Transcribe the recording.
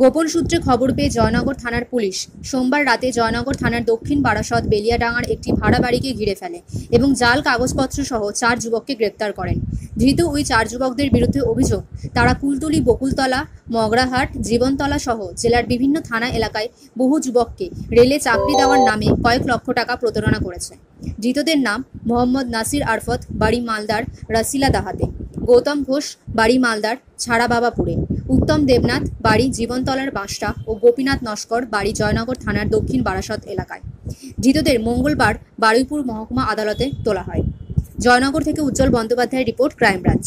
গোপন সূত্রে খবর পেয়ে জয়নগর থানার পুলিশ সোমবার রাতে জয়নগর থানার দক্ষিণ বারাসত বেলিয়াডাঙ্গার একটি ভাড়া বাড়িকে ঘিরে ফেলে এবং জাল, কাগজপত্র সহ চার যুবককে গ্রেপ্তার করেন। ধৃত ওই চার যুবকদের বিরুদ্ধে অভিযোগ, তারা কুলতলি, বকুলতলা, মগরাহাট, জীবনতলা সহ জেলার বিভিন্ন থানা এলাকায় বহু যুবককে রেলে চাকরি দেওয়ার নামে কয়েক লক্ষ টাকা প্রতারণা করেছে। ধৃতদের নাম মোহাম্মদ নাসির আরফত, বাড়ি মালদার রাসিলা দাহাতে, গৌতম ঘোষ, বাড়ি মালদার ছাড়া বাবাপুরে উত্তম দেবনাথ, বাড়ি জীবনতলার বাঁশটা ও গোপীনাথ নস্কর, বাড়ি জয়নগর থানার দক্ষিণ বারাসত এলাকায়। ধৃতদের মঙ্গলবার বারুইপুর মহকুমা আদালতে তোলা হয়। জয়নগর থেকে উজ্জ্বল বন্দ্যোপাধ্যায়ের রিপোর্ট ক্রাইম ব্রাঞ্চ